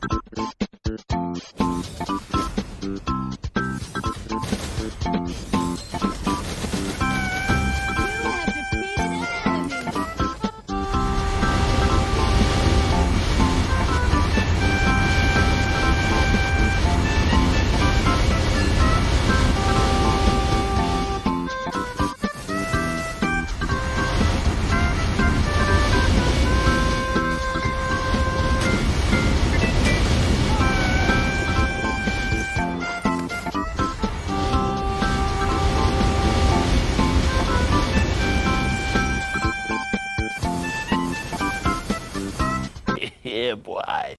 Thank you. Yeah, boy.